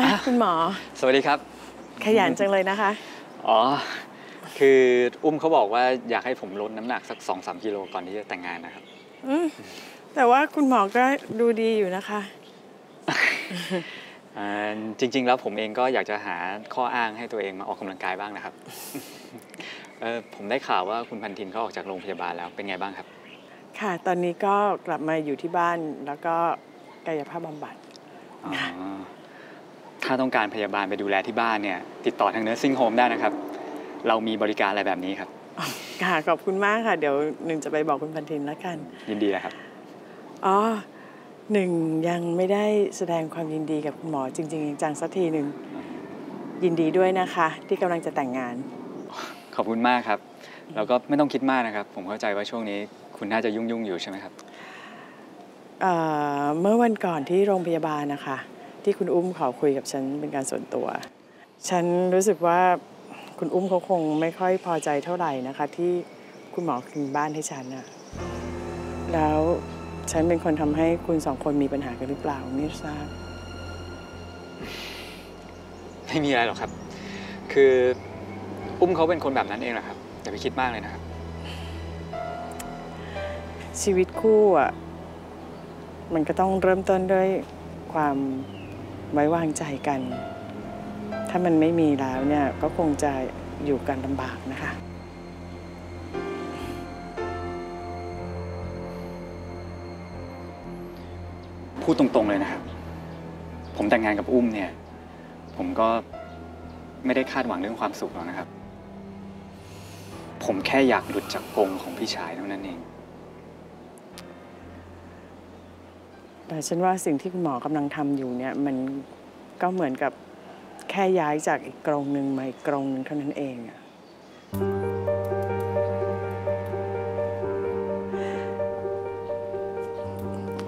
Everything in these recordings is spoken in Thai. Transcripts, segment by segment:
อะคุณหมอ สวัสดีครับ ขยันจังเลยนะคะ อ๋อ คืออุ้มเขาบอกว่าอยากให้ผมลดน้ำหนักสัก2อสกิโลก่อนที่จะแต่งงานนะครับอืมแต่ว่าคุณหมอก็ดูดีอยู่นะคะอ่าจริง ๆ แล้วผมเองก็อยากจะหาข้ออ้างให้ตัวเองมาออกกำลังกายบ้างนะครับเออผมได้ข่าวว่าคุณพันธินเขาออกจากโรงพยาบาลแล้วเป็นไงบ้างครับ ค่ะตอนนี้ก็กลับมาอยู่ที่บ้านแล้วก็กายภาพบำบัดอ๋อ ถ้าต้องการพยาบาลไปดูแลที่บ้านเนี่ยติดต่อทางเน r ร์ i ซิ่งโฮมได้นะครับ เรามีบริการอะไรแบบนี้ครับ ค่ะ ขอบคุณมากค่ะ เดี๋ยวหนึ่งจะไปบอกคุณพันธินแล้วกัน ยินดีนะครับ อ๋อหนึ่งยังไม่ได้แสดงความยินดีกับคุณหมอจริง ๆ จังสักทีหนึ่งยินดีด้วยนะคะ ที่กำลังจะแต่งงาน ขอบคุณมากครับ แล้วก็ไม่ต้องคิดมากนะครับ ผมเข้าใจว่าช่วงนี้ คุณน่าจะยุ่งๆอยู่ใช่ไหมครับเอ่อเมื่อวันก่อนที่โรงพยาบาลนะคะ ที่คุณอุ้มขอคุยกับฉันเป็นการส่วนตัว ฉันรู้สึกว่าคุณอุ้มเขาคงไม่ค่อยพอใจเท่าไหร่นะคะ ที่คุณหมอคืนบ้านให้ฉันน่ะแล้วฉันเป็นคนทำให้คุณสองคนมีปัญหากันหรือเปล่าไม่ทราบไม่มีอะไรหรอกครับ คืออุ้มเขาเป็นคนแบบนั้นเองแหละครับอย่าไปคิดมากเลยนะครับ ชีวิตคู่อะมันก็ต้องเริ่มต้นด้วยความ ไว้วางใจกัน ถ้ามันไม่มีแล้วเนี่ยก็คงจะอยู่กันลำบากนะคะพูดตรงๆเลยนะครับ ผมแต่งงานกับอุ้มเนี่ย ผมก็ไม่ได้คาดหวังเรื่องความสุขหรอกนะครับ ผมแค่อยากหลุดจากกรงของพี่ชายเท่านั้นเอง แต่ฉันว่าสิ่งที่คุณหมอกำลังทำอยู่เนี่ยมันก็เหมือนกับแค่ย้ายจากอีกกรงหนึ่งมาอีกกรงหนึ่งเท่านั้นเองอะ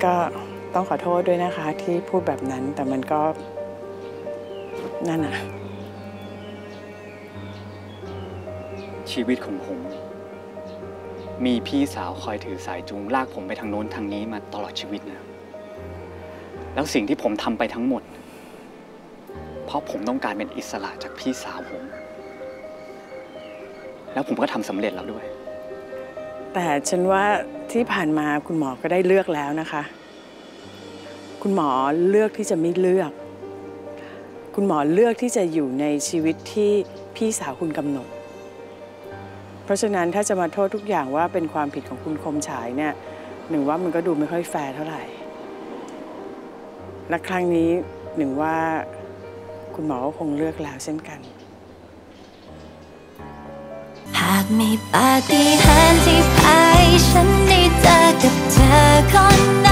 ก็ต้องขอโทษด้วยนะคะ ที่พูดแบบนั้นแต่มันก็นั่นน่ะชีวิตของผม มีพี่สาวคอยถือสายจูงลากผมไปทางโน้นทางนี้มาตลอดชีวิตนะ แล้วสิ่งที่ผมทำไปทั้งหมด เพราะผมต้องการเป็นอิสระจากพี่สาวผม แล้วผมก็ทำสำเร็จแล้วด้วย แต่ฉันว่าที่ผ่านมาคุณหมอก็ได้เลือกแล้วนะคะ คุณหมอเลือกที่จะไม่เลือก คุณหมอเลือกที่จะอยู่ในชีวิตที่พี่สาวคุณกำหนด เพราะฉะนั้นถ้าจะมาโทษทุกอย่างว่าเป็นความผิดของคุณคมฉายเนี่ยหนึ่งว่ามันก็ดูไม่ค่อยแฟร์เท่าไหร่ และครั้งนี้หนึ่งว่าคุณหมอคงเลือกแล้วเช่นกัน หากมีปาฏิหาริย์ที่พาให้ฉันได้เจอกับเธอคนนั้น